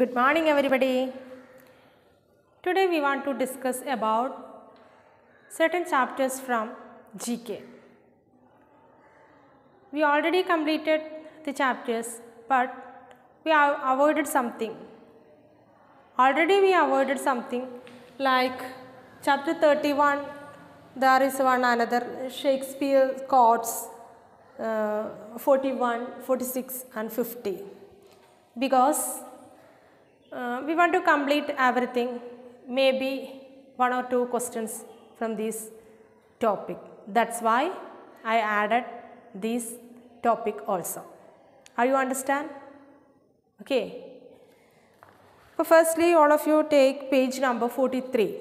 Good morning, everybody. Today we want to discuss about certain chapters from GK. We already completed the chapters, but we have avoided something. Already we avoided something like chapter 31, there is one another Shakespeare quotes uh, 41, 46, and 50 because uh, we want to complete everything maybe one or two questions from this topic that is why I added this topic also. Are you understand? Okay. So firstly all of you take page number 43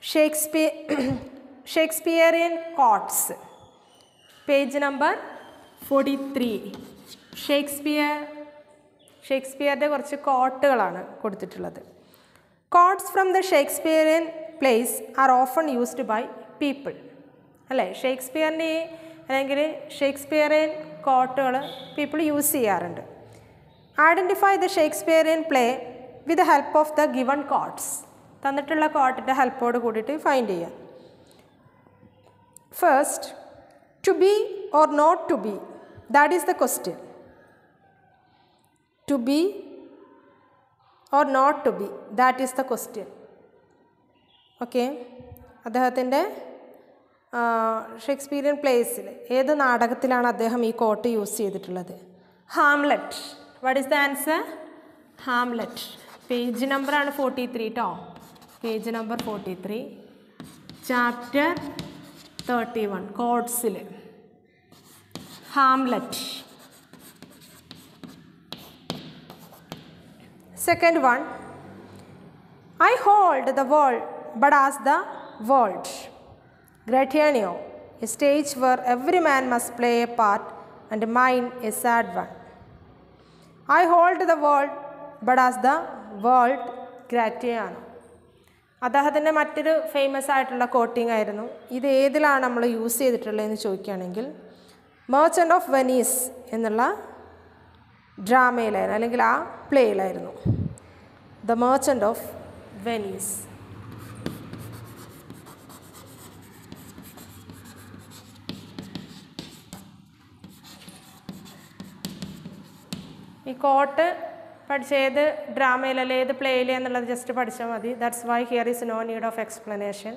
Shakespeare Shakespearean courts page number 43 Shakespeare ഷേക്സ്പിയറുടെ കുറച്ച് കോട്ടുകളാണ് കൊടുത്തിട്ടുള്ളത്. Quotes from the Shakespearean plays are often used by people. അല്ലേ? ഷേക്സ്പിയറിന്റെ അല്ലെങ്കിൽ Shakespearean കോട്ടുകൾ people use ചെയ്യാറുണ്ട്. Identify the Shakespearean play with the help of the given quotes. തന്നിട്ടുള്ള കോട്ടിന്റെ ഹെൽപ്പോട് കൂടിയിട്ട് ഫൈൻഡ് ചെയ്യാം first to be or not to be? That is the question to be or not to be? That is the question. Okay അദ്ദേഹത്തിന്റെ Shakespearean പ്ലേസിൽ ഏത് നാടകത്തിലാണ് അദ്ദേഹം ഈ കോട്ട് യൂസ് ചെയ്തിട്ടുള്ളത്? Hamlet. What is the answer Hamlet. Page നമ്പറാണ് forty three കേട്ടോ page number forty three chapter thirty one കോഡ്സിൽ Hamlet. Second one I hold the world but as the world Gratiano a stage where every man must play a part and mine a sad one I hold the world but as the world Gratiano അദ്ദേഹത്തിന്റെ മറ്റൊരു famous ആയിട്ടുള്ള coating ആയിരുന്നു. ഇത് ഏതിലാണ് നമ്മൾ use ചെയ്തിട്ടുള്ളതെന്ന് ചോദിക്കുകയാണെങ്കിൽ merchant of Venice എന്നുള്ള ഡ്രാമയിലായിരുന്നു അല്ലെങ്കിൽ ആ പ്ലേയിലായിരുന്നു ദ മേർച്ചന്റ് ഓഫ് വെനീസ് ഈ കോട്ട് പഠിച്ച ഏത് ഡ്രാമയിലല്ല ഏത് പ്ലേയിൽ എന്നുള്ളത് ജസ്റ്റ് പഠിച്ചാൽ മതി. That's why here is no need of explanation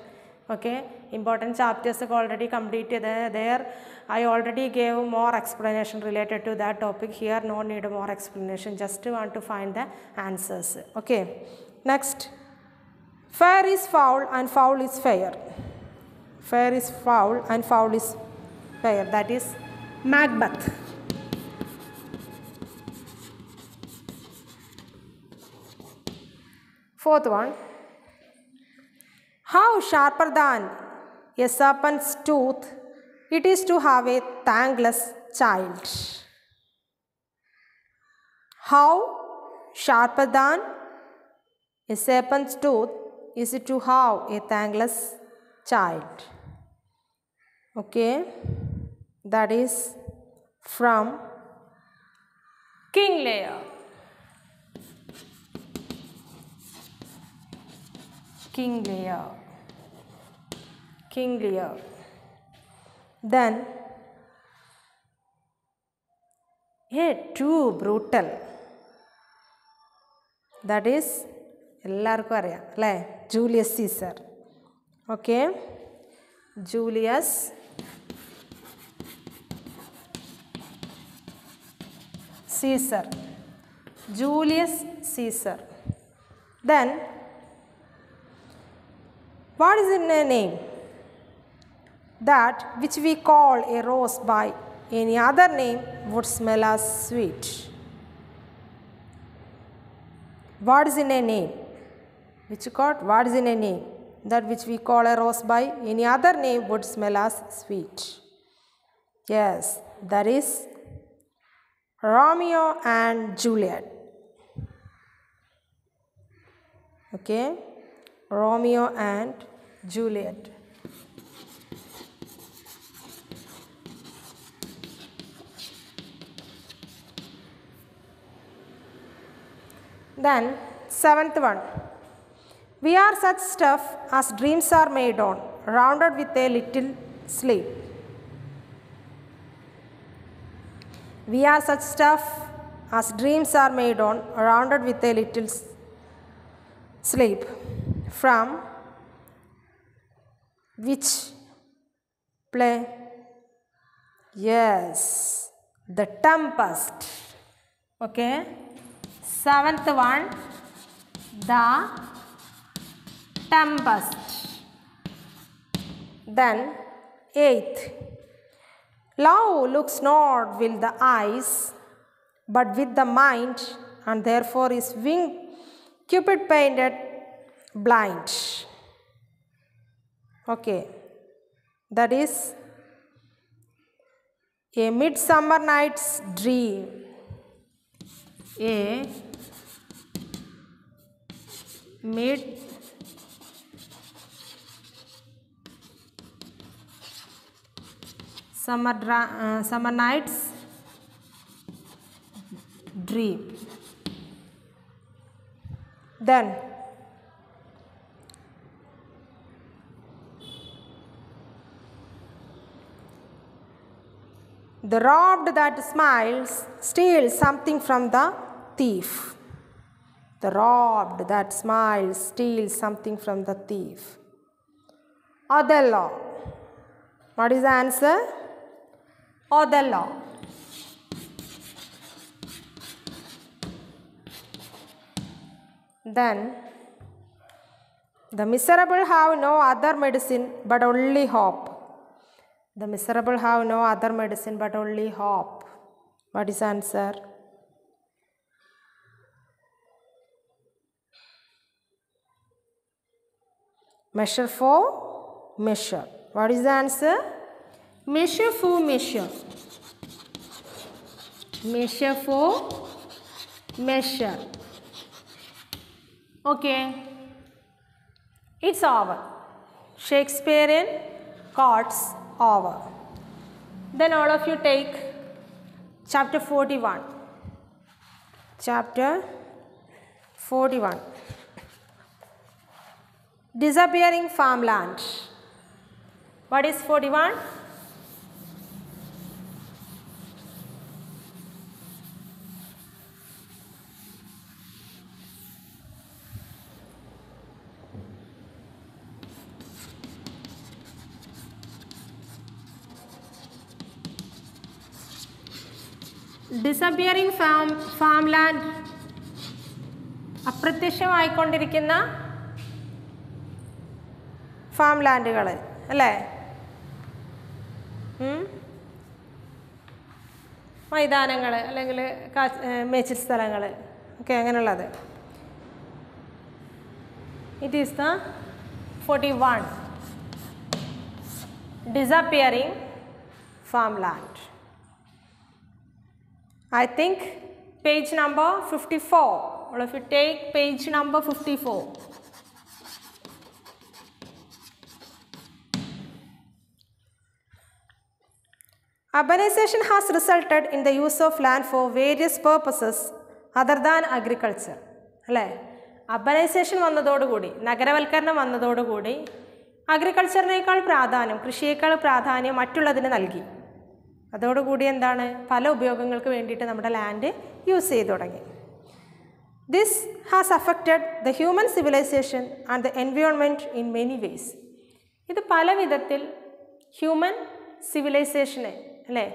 okay? Important chapters already completed there. I already gave more explanation related to that topic here. No need more explanation. Just want to find the answers. Okay? Next. Fair is foul and foul is fair. Fair is foul and foul is fair. That is macbeth. Fourth one how sharper than a serpent's tooth it is to have a thankless child. How sharper than a serpent's tooth is it to have a thankless child. Okay, that is from King Lear. King Lear. King Lear. Then, a too brutal. That is എല്ലാവർക്കും അറിയാം അല്ലേ Julius Caesar okay Julius Caesar Julius Caesar then What is in a name? That which we call a rose by any other name would smell as sweet. What is in a name? Which got what is in a name? That which we call a rose by any other name would smell as sweet. Yes, that is Romeo and Juliet. Okay. Romeo and Juliet. Then, seventh one. We are such stuff as dreams are made on, rounded with a little sleep. We are such stuff as dreams are made on, rounded with a little sleep. From which play? Yes, the tempest. Okay. Seventh one, the tempest. Then, eighth, love looks not with the eyes, but with the mind, and therefore is winged, Cupid painted blind. Okay, that is a midsummer night's dream. A mid summer uh, summer night's dream then the robbed that smiles steals something from the thief. The robbed that smiles steals something from the thief. Othello what is the answer? Othello then the miserable have no other medicine but only hope the miserable have no other medicine but only hope what is the answer? Measure for measure. What is the answer? Measure for measure. Measure for measure. Okay. It's over. Shakespearean cards over then all of you take chapter 41 chapter 41 disappearing farmland. What is 41 disappearing farm farm land അപ്രത്യക്ഷമായിക്കൊണ്ടിരിക്കുന്ന farm ലാൻഡുകൾ അല്ലേ മൈതാനങ്ങൾ അല്ലെങ്കിൽ മേച്ചിൽ സ്ഥലങ്ങൾ ഒക്കെ അങ്ങനെയുള്ളത്. It is the forty one disappearing farm land I think page number 54. or if you take page number 54. Urbanization has resulted in the use of land for various purposes other than agriculture. അല്ലേ urbanisation വന്നതോടുകൂടി നഗരവൽക്കരണം വന്നതോടുകൂടി അഗ്രികൾച്ചറിനേക്കാൾ പ്രാധാന്യം കൃഷിയേക്കാൾ പ്രാധാന്യം മറ്റുള്ളതിന് നൽകി അതോടുകൂടി എന്താണ്? പല ഉപയോഗങ്ങൾക്ക് വേണ്ടിയിട്ട് നമ്മുടെ ലാൻഡ് യൂസ് ചെയ്തു തുടങ്ങി. This has affected the human civilization and the environment in many ways ഇത് പല വിധത്തിൽ ഹ്യൂമൻ സിവിലൈസേഷനെ അല്ലേ?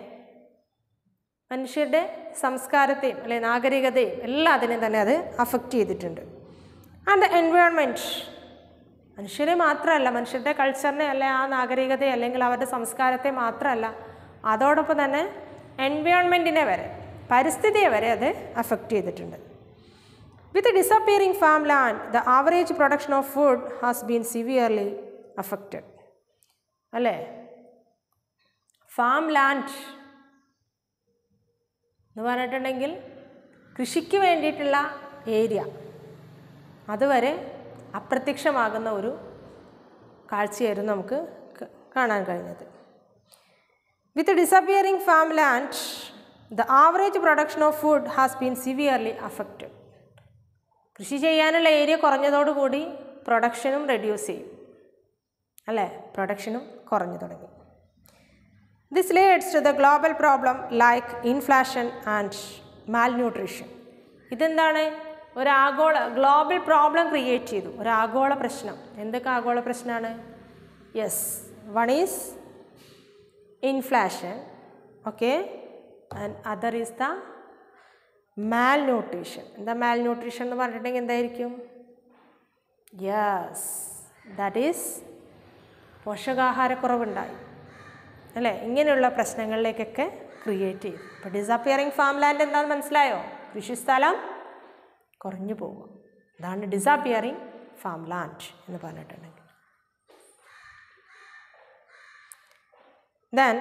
മനുഷ്യരുടെ സംസ്കാരത്തെയും അല്ലെ നാഗരികതയും അതിനെ തന്നെ അത് അഫക്റ്റ് ചെയ്തിട്ടുണ്ട്. ആൻഡ് ദ എൻവയോൺമെന്റ് മനുഷ്യരെ മാത്രമല്ല മനുഷ്യരുടെ കൾച്ചറിനെ അല്ലെ ആ നാഗരികതയെ അല്ലെങ്കിൽ അവരുടെ സംസ്കാരത്തെ മാത്രമല്ല അതോടൊപ്പം തന്നെ എൻവയോൺമെന്റിനെ വരെ പരിസ്ഥിതിയെ വരെ അത് അഫക്റ്റ് ചെയ്തിട്ടുണ്ട്. With disappearing farm land the average production of food has been severely affected അല്ലേ? ഫാം ലാൻഡ് എന്ന് പറഞ്ഞിട്ടുണ്ടെങ്കിൽ കൃഷിക്ക് വേണ്ടിയിട്ടുള്ള ഏരിയ അതുവരെ അപ്രത്യക്ഷമാകുന്ന ഒരു കാഴ്ചയായിരുന്നു നമുക്ക് കാണാൻ കഴിഞ്ഞത്. With disappearing farm land the average production of food has been severely affected കൃഷി ചെയ്യാനുള്ള ഏരിയ കുറഞ്ഞതോടുകൂടി പ്രൊഡക്ഷനും റെഡ്യൂസ് ചെയ്യും. അല്ലേ? പ്രൊഡക്ഷനും കുറഞ്ഞു തുടങ്ങി. This leads to the global problem like inflation and malnutrition ഇതെന്താണ്? ഒരു ആഗോള ഗ്ലോബൽ പ്രോബ്ലം ക്രിയേറ്റ് ചെയ്തു. ഒരു ആഗോള പ്രശ്നം. എന്തൊക്കെ ആഗോള പ്രശ്നമാണ്? Yes one is okay and other is the malnutrition എന്താ ന്യൂട്രീഷൻ എന്ന് പറഞ്ഞിട്ടുണ്ടെങ്കിൽ എന്തായിരിക്കും? യെസ് ദാറ്റ് ഈസ് പോഷകാഹാരക്കുറവുണ്ടായി. അല്ലേ? ഇങ്ങനെയുള്ള പ്രശ്നങ്ങളിലേക്കൊക്കെ ക്രിയേറ്റ് ചെയ്യും ഇപ്പോൾ ഡിസപ്പിയറിങ് ഫാം ലാൻഡ് എന്താണെന്ന് മനസ്സിലായോ? കൃഷിസ്ഥലം കുറഞ്ഞു പോകും. അതാണ് ഡിസപ്പിയറിങ് ഫാം ലാൻഡ് എന്ന് പറഞ്ഞിട്ടുണ്ടെങ്കിൽ. Then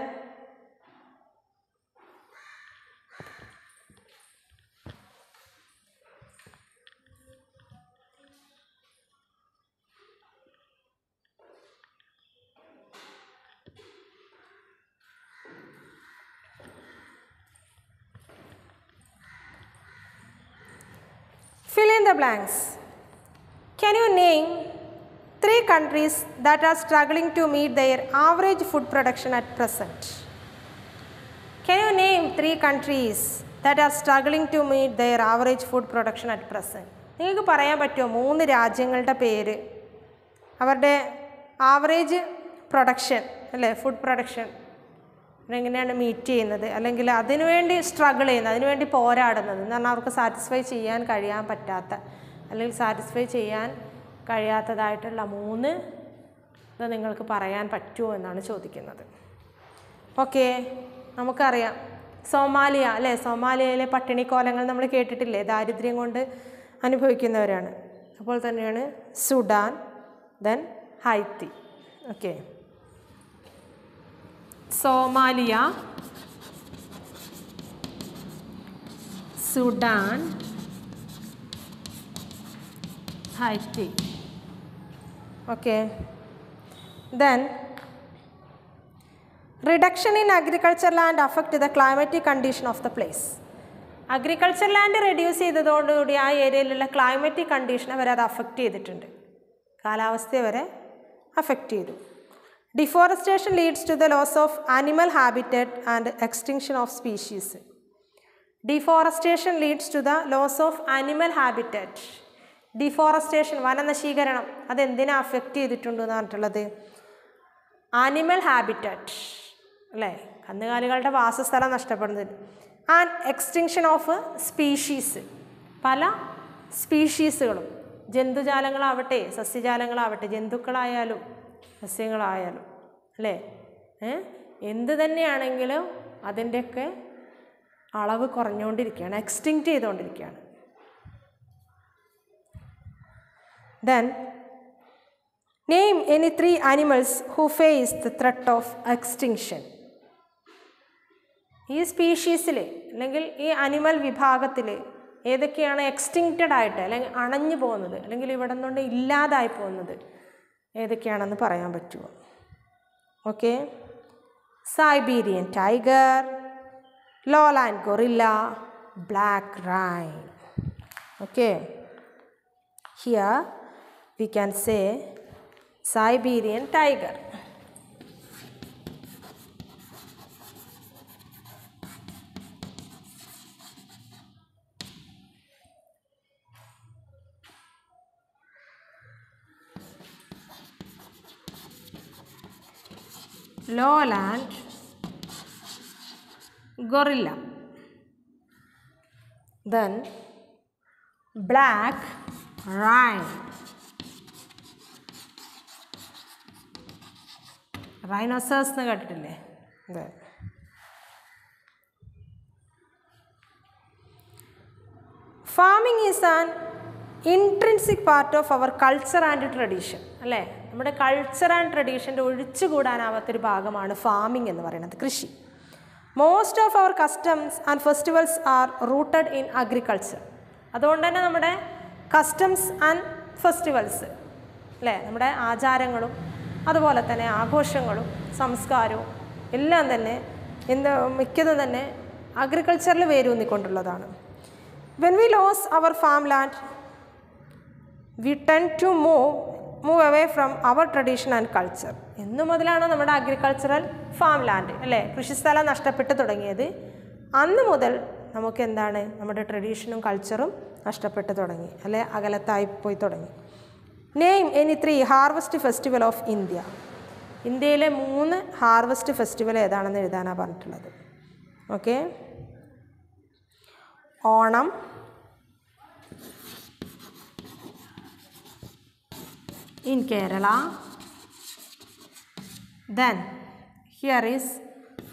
Fill in the blanks. Can you name three countries that are struggling to meet their average food production at present? Can you name three countries that are struggling to meet their average food production at present? നിങ്ങൾക്ക് പറയാൻ പറ്റുമോ മൂന്ന് രാജ്യങ്ങളുടെ പേര് അവരുടെ average production അല്ലേ food production എങ്ങനെയാണ് meet ചെയ്യുന്നത് അല്ലെങ്കിൽ അതിനുവേണ്ടി സ്ട്രഗിൾ ചെയ്യുന്നത് അതിനുവേണ്ടി പോരാടുന്നത് എന്ന് പറഞ്ഞാൽ അവർക്ക് സാറ്റിസ്ഫൈ ചെയ്യാൻ കഴിയാൻ പറ്റാത്ത അല്ലെങ്കിൽ സാറ്റിസ്ഫൈ ചെയ്യാൻ കഴിയാത്തതായിട്ടുള്ള മൂന്ന് ഇത് നിങ്ങൾക്ക് പറയാൻ പറ്റുമോ എന്നാണ് ചോദിക്കുന്നത്. ഓക്കെ നമുക്കറിയാം. സോമാലിയ അല്ലേ? സോമാലിയയിലെ പട്ടിണിക്കോലങ്ങൾ നമ്മൾ കേട്ടിട്ടില്ലേ? ദാരിദ്ര്യം കൊണ്ട് അനുഭവിക്കുന്നവരാണ്. അപ്പോൾ തന്നെയാണ് Sudan then Haiti. Okay. Somalia Sudan Haiti okay then reduction in agriculture land affect the climatic condition of the place agriculture land reduce ചെയ്തതോടുകൂടി ആ ഏരിയയിലുള്ള ക്ലൈമറ്റിക് കണ്ടീഷനെ വരെ അത് അഫക്റ്റ് ചെയ്തിട്ടുണ്ട്. കാലാവസ്ഥയെ വരെ അഫക്റ്റ് ചെയ്തു. Deforestation leads to the loss of animal habitat and extinction of species deforestation leads to the loss of animal habitat deforestation വനനശീകരണം അതെന്തിനാ അഫക്റ്റ് ചെയ്തിട്ടുണ്ട് എന്ന് പറഞ്ഞിട്ടുള്ളത്? ആനിമൽ ഹാബിറ്ററ്റ് അല്ലേ? കന്നുകാലികളുടെ വാസസ്ഥലം നഷ്ടപ്പെടുന്നത്. ആൻഡ് എക്സ്റ്റിങ്ഷൻ ഓഫ് സ്പീഷീസ് പല സ്പീഷീസുകളും ജന്തുജാലങ്ങളാവട്ടെ സസ്യജാലങ്ങളാവട്ടെ ജന്തുക്കളായാലും സസ്യങ്ങളായാലും അല്ലേ? എന്ത് തന്നെയാണെങ്കിലും അതിന്റെയൊക്കെ അളവ് കുറഞ്ഞുകൊണ്ടിരിക്കുകയാണ് എക്സ്റ്റിങ്ക്റ്റ് ചെയ്തുകൊണ്ടിരിക്കുകയാണ്. Then name any three animals who face the threat of extinction. ഈ സ്പീഷീസിൽ അല്ലെങ്കിൽ ഈ അനിമൽ വിഭാഗത്തിൽ ഏതൊക്കെയാണ് എക്സ്റ്റിങ്ക്റ്റഡ് ആയിട്ട് അല്ലെങ്കിൽ അണഞ്ഞു പോകുന്നത് അല്ലെങ്കിൽ ഇവിടെ നിന്നുകൊണ്ട് ഇല്ലാതായി പോകുന്നത് ഏതൊക്കെയാണെന്ന് പറയാൻ പറ്റുമോ? Okay Siberian tiger lowland gorilla black rhino okay here we can say Siberian tiger. lowland gorilla then black rhino rhinoceros എന്ന് കേട്ടിട്ടില്ലേ? അതെ. Farming is an intrinsic part of our culture and tradition അല്ലേ? നമ്മുടെ കൾച്ചർ ആൻഡ് ട്രഡീഷന്റെ ഒഴിച്ചുകൂടാനാവാത്തൊരു ഭാഗമാണ് farming എന്ന് പറയുന്നത് കൃഷി. Most of our customs and festivals are rooted in agriculture അതുകൊണ്ട് തന്നെ നമ്മുടെ കസ്റ്റംസ് ആൻഡ് ഫെസ്റ്റിവൽസ് അല്ലേ? നമ്മുടെ ആചാരങ്ങളും അതുപോലെ തന്നെ ആഘോഷങ്ങളും സംസ്കാരവും എല്ലാം തന്നെ എന്ത് മിക്കതും തന്നെ അഗ്രികൾച്ചറിൽ വേരൂന്നിക്കൊണ്ടുള്ളതാണ്. When we lose our farm land we tend to move move away from our tradition and culture എന്നു മുതലാണ് നമ്മുടെ അഗ്രികൾച്ചറൽ ഫാം ലാൻഡ് അല്ലേ? കൃഷിസ്ഥലം നഷ്ടപ്പെട്ട് തുടങ്ങിയത്. അന്ന് മുതൽ നമുക്ക് എന്താണ്? നമ്മുടെ ട്രഡീഷനും കൾച്ചറും നഷ്ടപ്പെട്ട് തുടങ്ങി അല്ലെ? അകലത്തായി പോയി തുടങ്ങി. Name any three harvest festival of India ഇന്ത്യയിലെ മൂന്ന് ഹാർവസ്റ്റ് ഫെസ്റ്റിവൽ ഏതാണെന്ന് എഴുതാനാണ് പറഞ്ഞിട്ടുള്ളത്. Okay Onam. In Kerala. Then is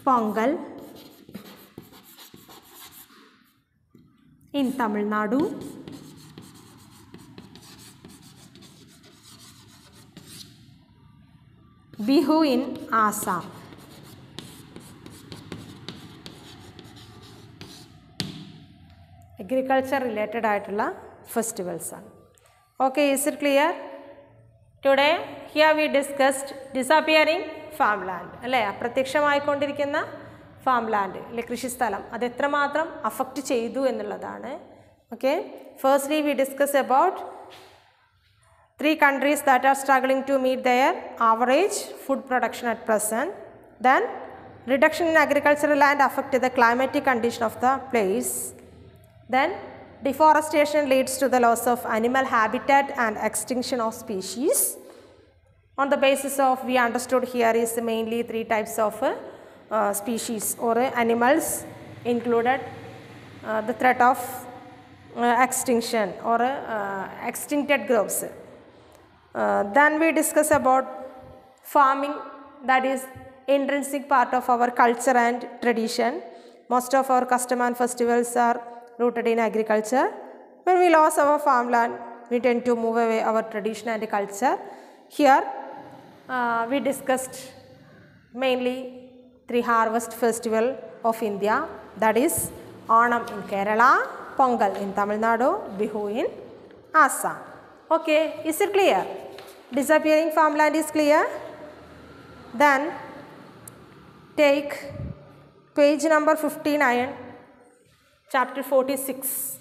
Pongal. In Tamil Nadu. Bihu in Assam. Agriculture related ആയിട്ടുള്ള ഫെസ്റ്റിവൽസ് ആണ്. Okay is it clear today here we discussed disappearing farm land അല്ലേ? അപ്രത്യക്ഷമായിക്കൊണ്ടിരിക്കുന്ന farm land അല്ലെ? കൃഷിസ്ഥലം. അത് എത്രമാത്രം അഫക്റ്റ് ചെയ്തു എന്നുള്ളതാണ്. Okay firstly we discuss about three countries that are struggling to meet their average food production at present. Then reduction in agricultural land affected the climatic condition of the place. Then deforestation leads to the loss of animal habitat and extinction of species. On the basis of we understood here is mainly three types of uh, species or uh, animals included uh, the threat of uh, extinction or uh, extincted groups. Uh, then we discuss about farming that is intrinsic part of our culture and tradition. Most of our custom and festivals are rooted in agriculture. When we lose our farmland, we tend to move away our tradition and culture. Here uh, we discussed mainly three harvest festival of India that is Onam in Kerala, Pongal in Tamil Nadu, Bihu in Assam. Okay, is it clear? Disappearing farmland is clear. Then take page number 59, chapter 46.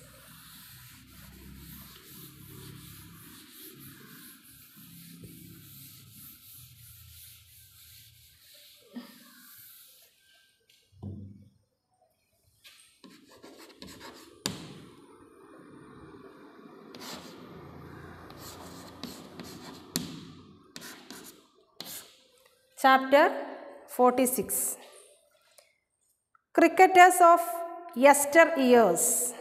Chapter 46 Cricketers of Yester years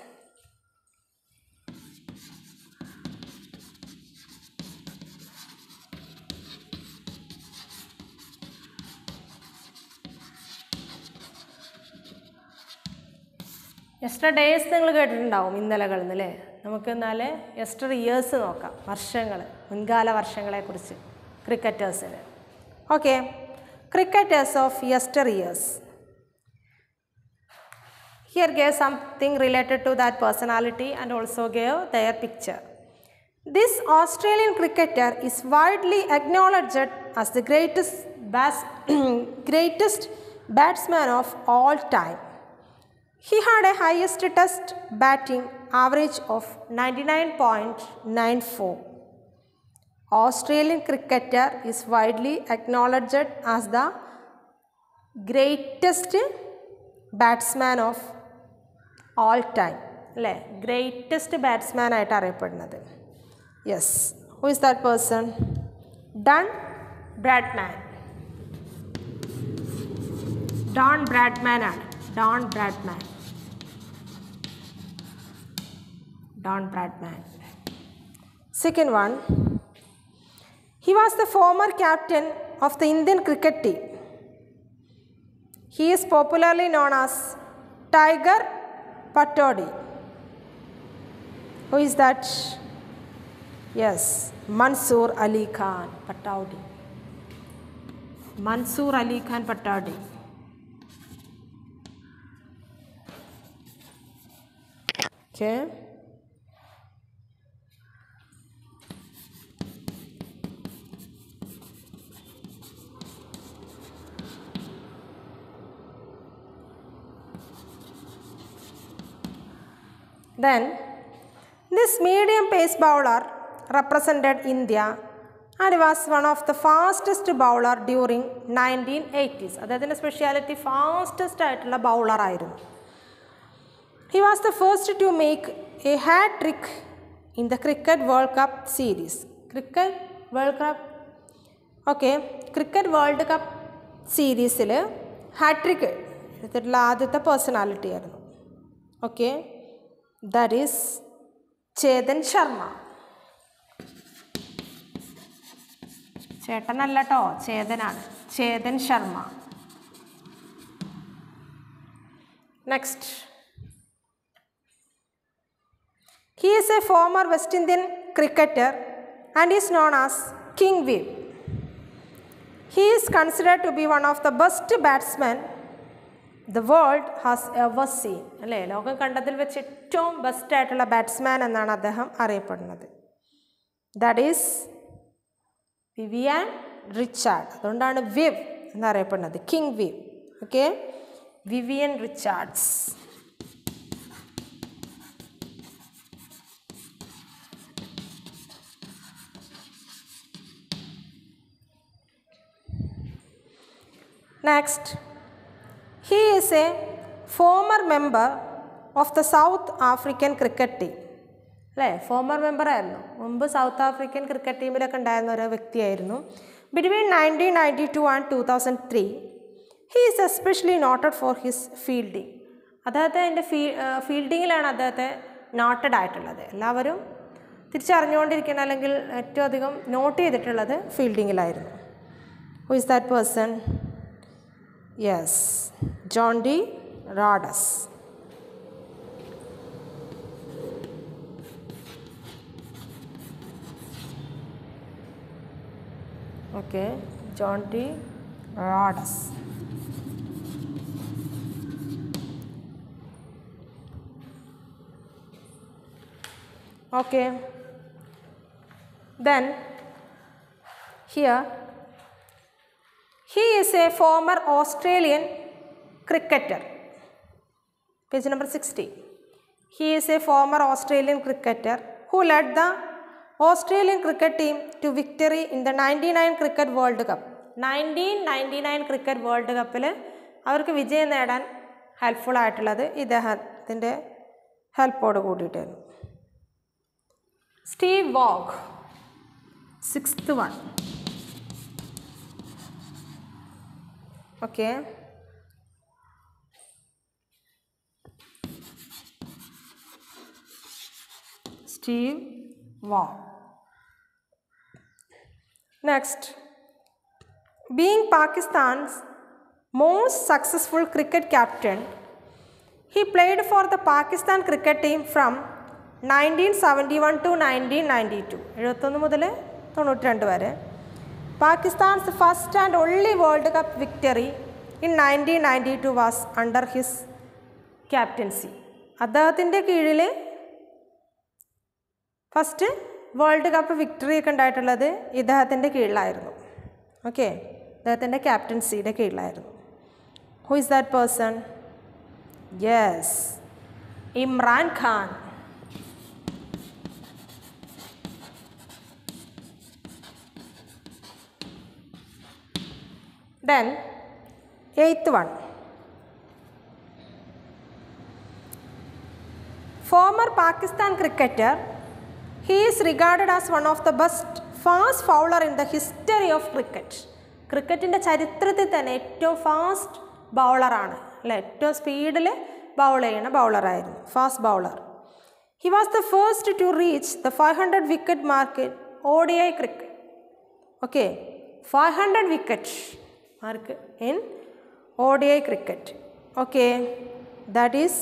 yester days നിങ്ങൾ കേട്ടിട്ടുണ്ടാവും ഇന്നലകൾ അല്ലേ? നമുക്ക് എന്നാൽ ester years നോക്കാം. വർഷങ്ങൾ മുൻകാല വർഷങ്ങളെക്കുറിച്ച്. ക്രിക്കറ്റേഴ്സിൽ Okay. Cricketers of yesteryears. Here gave something related to that personality and also gave their picture. This Australian cricketer is widely acknowledged as the greatest, bas greatest batsman of all time. He had a highest test batting average of 99.94 Australian cricketer is widely acknowledged as the greatest batsman of all time അല്ലേ greatest batsman ആയിട്ട് അറിയപ്പെടുന്നത് yes who is that person Don Bradman Don Bradman ആണ് Don Bradman Don Bradman second one He was the former captain of the Indian cricket team. He is popularly known as Tiger Patodi. Who is that? Yes, Mansoor Ali Khan Patodi. Mansoor Ali Khan Patodi. Okay. Then, this medium pace bowler represented India and was one of the fastest bowler during 1980s. അദ്ദേഹത്തിന്റെ speciality fastest ആയിട്ടുള്ള bowler ആയിരുന്നു. He was the first to make a hat trick in the cricket world cup series cricket world cup okay cricket world cup സീരീസിൽ hat trick എടുത്തിട്ടുള്ള ആദ്യത്തെ personality ആയിരുന്നു. Okay that is Chetan Sharma ചേട്ടനല്ല കേട്ടോ ചേതനാണ് Chetan Sharma next he is a former West Indian cricketer and is known as King Viv he is considered to be one of the best batsman the world has ever seen അല്ലേ? ലോകം കണ്ടതിൽ വെച്ച് ഏറ്റവും best ആയിട്ടുള്ള batsman എന്നാണ് അദ്ദേഹം അറിയപ്പെടുന്നത്. That is Vivian Richard അതുകൊണ്ടാണ് വിവ് എന്നറിയപ്പെടുന്നത്. King Viv okay Vivian Richards Next, he is a former member of the South African cricket team അല്ലേ? ഫോമർ മെമ്പർ ആയിരുന്നു. മുമ്പ് സൗത്ത് ആഫ്രിക്കൻ ക്രിക്കറ്റ് ടീമിലൊക്കെ ഉണ്ടായിരുന്ന ഒരു വ്യക്തിയായിരുന്നു. Between nineteen ninety two and two thousand three he is especially noted for his fielding അദ്ദേഹത്തെ അതിന്റെ ഫീ ഫീൽഡിങ്ങിലാണ് അദ്ദേഹത്തെ നോട്ടഡ് ആയിട്ടുള്ളത്. എല്ലാവരും തിരിച്ചറിഞ്ഞുകൊണ്ടിരിക്കുന്ന അല്ലെങ്കിൽ ഏറ്റവും അധികം നോട്ട് ചെയ്തിട്ടുള്ളത് ഫീൽഡിങ്ങിലായിരുന്നു who is that person yes John D. Rodas. Okay, John D. Rodas. Okay, then here he is a former Australian cricketer page number 60 he is a former australian cricketer who led the australian cricket team to victory in the 99 cricket world cup 1999 cricket world കപ്പിൽ അവർക്ക് വിജയം നേടാൻ helpful ആയിട്ടുള്ളത് ഇദ്ദേഹത്തിന്റെ ഹെൽപ്പോട് കൂടിയിട്ടായിരുന്നു Steve Waugh sixth one okay Steve Waugh next being Pakistan's most successful cricket captain, he played for the Pakistan cricket team from 1971 to 1992 എഴുപത്തൊന്ന് മുതൽ തൊണ്ണൂറ്റി രണ്ട് വരെ. Pakistan's first and only world cup victory in nineteen ninety two was under his captaincy അദ്ദേഹത്തിന്റെ കീഴിൽ first world cup victory ഒക്കെ ഉണ്ടായിട്ടുള്ളത് ഇദ്ദേഹത്തിന്റെ കീഴിലായിരുന്നു. ഓക്കെ ഇദ്ദേഹത്തിന്റെ ക്യാപ്റ്റൻസിയുടെ കീഴിലായിരുന്നു. Who is that person yes Imran Khan. Then eighth one former Pakistan cricketer he is regarded as one of the best fast bowler in the history of cricket ക്രിക്കറ്റിൻ്റെ ചരിത്രത്തിൽ തന്നെ ഏറ്റവും ഫാസ്റ്റ് ബൗളറാണ് അല്ലെ ഏറ്റവും സ്പീഡിൽ ബൗൾ ചെയ്യുന്ന ബൗളറായിരുന്നു fast bowler he was the first to reach the five hundred wicket mark in O D I cricket okay five hundred wicket mark in O D I cricket okay that is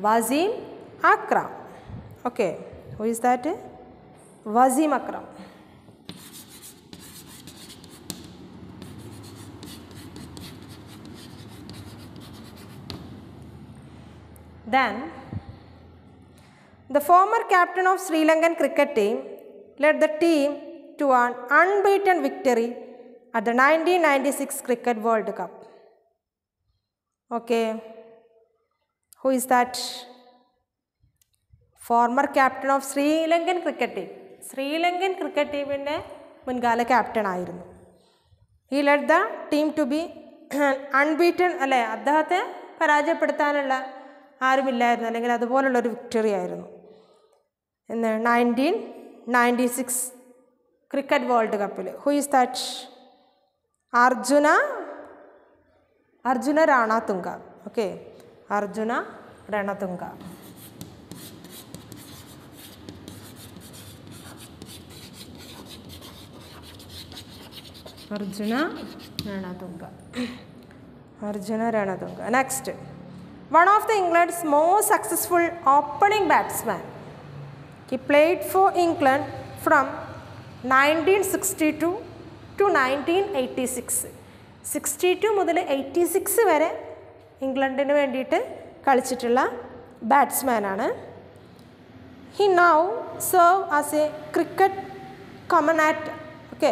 Wasim Akram okay Who is that? Wazim Akram. Then, the former captain of Sri Lankan cricket team led the team to an unbeaten victory at the 1996 Cricket World Cup. Okay, who is that? Former captain of Sri Lankan cricket team Sri Lankan cricket ടീമിന്റെ മുൻകാല captain ആയിരുന്നു. He led the team to be unbeaten അല്ലേ? അദ്ദേഹത്തെ പരാജയപ്പെടുത്താനുള്ള ആരുമില്ലായിരുന്നു. അല്ലെങ്കിൽ അതുപോലുള്ളൊരു victory ആയിരുന്നു. എന്ന് nineteen ninety six cricket world കപ്പിൽ who is that Arjuna Arjuna Ranatunga okay Arjuna Ranatunga Arjuna Ranatunga. Arjuna Ranatunga. Next one of the England's most successful opening batsman He played for England from 1962 to 1986. Sixty two മുതൽ eighty six വരെ ഇംഗ്ലണ്ടിന് വേണ്ടിയിട്ട് കളിച്ചിട്ടുള്ള ബാറ്റ്സ്മാനാണ് he now serve as a cricket commentator okay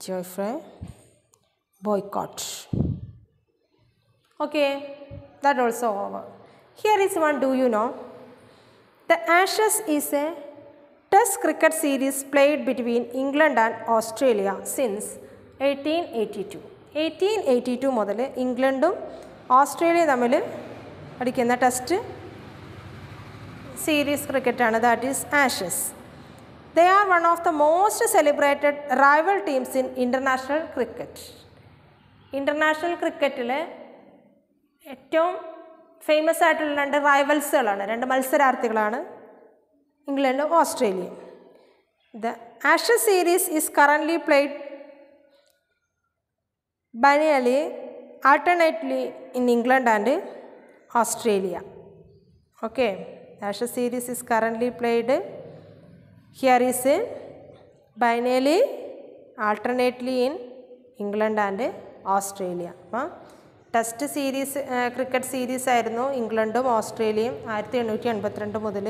Geoffrey boycott okay that also over here is one do you know the ashes is a test cricket series played between england and australia since 1882 1882 മുതൽ ഇംഗ്ലണ്ടും ഓസ്ട്രേലിയയും തമ്മിൽ അടിക്കുന്ന test series ക്രിക്കറ്റാണ് that is Ashes They are one of the most celebrated rival teams in international cricket international ക്രിക്കറ്റിൽ ഏറ്റവും famous ആയിട്ടുള്ള രണ്ട് റൈവൽസുകളാണ് രണ്ട് മത്സരാർത്ഥികളാണ് ഇംഗ്ലണ്ടും ഓസ്ട്രേലിയയും the Ashes series is currently played biennially alternately in England and Australia okay Ashes series is currently played. Here is a alternately in England and Australia അപ്പം test series cricket series ആയിരുന്നു ഇംഗ്ലണ്ടും ഓസ്ട്രേലിയയും ആയിരത്തി എണ്ണൂറ്റി എൺപത്തിരണ്ട് മുതൽ.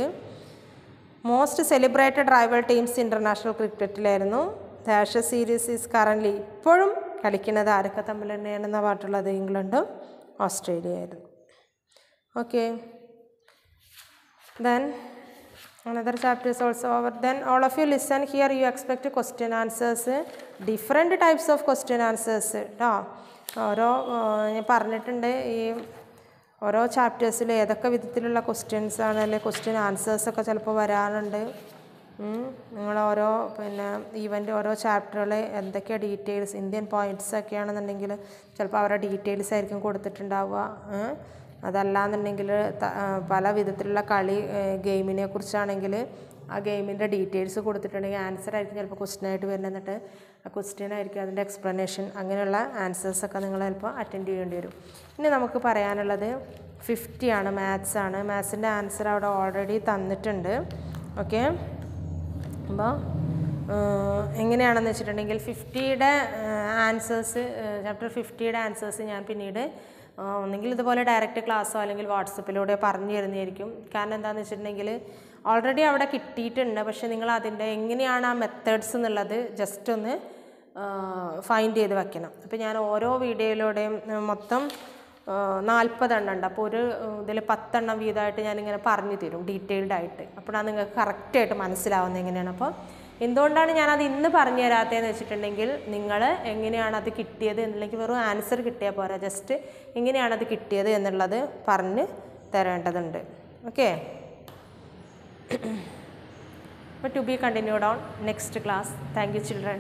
Most celebrated rival teams international ക്രിക്കറ്റിലായിരുന്നു ദേശ series is currently ഇപ്പോഴും കളിക്കുന്നത് ആരൊക്കെ തമ്മിൽ തന്നെയാണെന്ന പാട്ടുള്ളത് ഇംഗ്ലണ്ടും ഓസ്ട്രേലിയ ആയിരുന്നു okay then another chapter is also over. Then all of you listen. Here you expect question answers. Different types of question answers കേട്ടോ ഓരോ ഞാൻ പറഞ്ഞിട്ടുണ്ട് ഈ ഓരോ ചാപ്റ്റേഴ്സിൽ ഏതൊക്കെ വിധത്തിലുള്ള ക്വസ്റ്റ്യൻസ് ആണ് അല്ലെങ്കിൽ ക്വസ്റ്റ്യൻ ആൻസേഴ്സൊക്കെ ചിലപ്പോൾ വരാനുണ്ട് നിങ്ങൾ ഓരോ പിന്നെ ഈവന്റ് ഓരോ ചാപ്റ്ററുകൾ എന്തൊക്കെ ഡീറ്റെയിൽസ് ഇന്ത്യൻ പോയിന്റ്സ് ഒക്കെയാണെന്നുണ്ടെങ്കിൽ ചിലപ്പോൾ അവരുടെ ഡീറ്റെയിൽസ് ആയിരിക്കും കൊടുത്തിട്ടുണ്ടാവുക. അതല്ലാന്നുണ്ടെങ്കിൽ പല വിധത്തിലുള്ള കളി ഗെയിമിനെ കുറിച്ചാണെങ്കിൽ ആ ഗെയിമിന്റെ ഡീറ്റെയിൽസ് കൊടുത്തിട്ടുണ്ടെങ്കിൽ ആൻസർ ആയിരിക്കും ചിലപ്പോൾ ക്വസ്റ്റ്യൻ ആയിട്ട് വരുന്നത്. എന്നിട്ട് ആ ക്വസ്റ്റ്യൻ ആയിരിക്കും അതിന്റെ എക്സ്പ്ലനേഷൻ അങ്ങനെയുള്ള ആൻസേഴ്സൊക്കെ നിങ്ങൾ ചിലപ്പോൾ അറ്റൻഡ് ചെയ്യേണ്ടി വരും. ഇനി നമുക്ക് പറയാനുള്ളത് ഫിഫ്റ്റി ആണ് മാത്സ് ആണ്. മാത്സിന്റെ ആൻസർ അവിടെ ഓൾറെഡി തന്നിട്ടുണ്ട്. ഓക്കെ അപ്പോൾ എങ്ങനെയാണെന്ന് വെച്ചിട്ടുണ്ടെങ്കിൽ ഫിഫ്റ്റിയുടെ ആൻസേഴ്സ് ചാപ്റ്റർ ഫിഫ്റ്റിയുടെ ആൻസേഴ്സ് ഞാൻ പിന്നീട് ഒന്നെങ്കിൽ ഇതുപോലെ ഡയറക്റ്റ് ക്ലാസ്സോ അല്ലെങ്കിൽ വാട്സപ്പിലൂടെ പറഞ്ഞു തരുന്നതായിരിക്കും. കാരണം എന്താണെന്ന് വെച്ചിട്ടുണ്ടെങ്കിൽ ഓൾറെഡി അവിടെ കിട്ടിയിട്ടുണ്ട്. പക്ഷേ നിങ്ങൾ അതിന്റെ എങ്ങനെയാണ് ആ മെത്തേഡ്സ് എന്നുള്ളത് ജസ്റ്റ് ഒന്ന് ഫൈൻഡ് ചെയ്ത് വെക്കണം. അപ്പോൾ ഞാൻ ഓരോ വീഡിയോയിലൂടെയും മൊത്തം നാൽപ്പതെണ്ണം ഉണ്ട്. അപ്പോൾ ഒരു ഇതിൽ പത്തെണ്ണം വീതമായിട്ട് ഞാനിങ്ങനെ പറഞ്ഞു തരും ഡീറ്റെയിൽഡ് ആയിട്ട്. അപ്പോഴാണ് നിങ്ങൾക്ക് കറക്റ്റായിട്ട് മനസ്സിലാവുന്നത് എങ്ങനെയാണ്. അപ്പോൾ എന്തുകൊണ്ടാണ് ഞാനത് ഇന്ന് പറഞ്ഞു തരാത്തതെന്ന് വെച്ചിട്ടുണ്ടെങ്കിൽ നിങ്ങൾ എങ്ങനെയാണ് അത് കിട്ടിയത് എന്നുണ്ടെങ്കിൽ വെറും ആൻസർ കിട്ടിയാൽ പോരാ. ജസ്റ്റ് എങ്ങനെയാണ് അത് കിട്ടിയത് എന്നുള്ളത് പറഞ്ഞ് തരേണ്ടതുണ്ട്. ഓക്കെ അപ്പോൾ to be continued on next class thank you children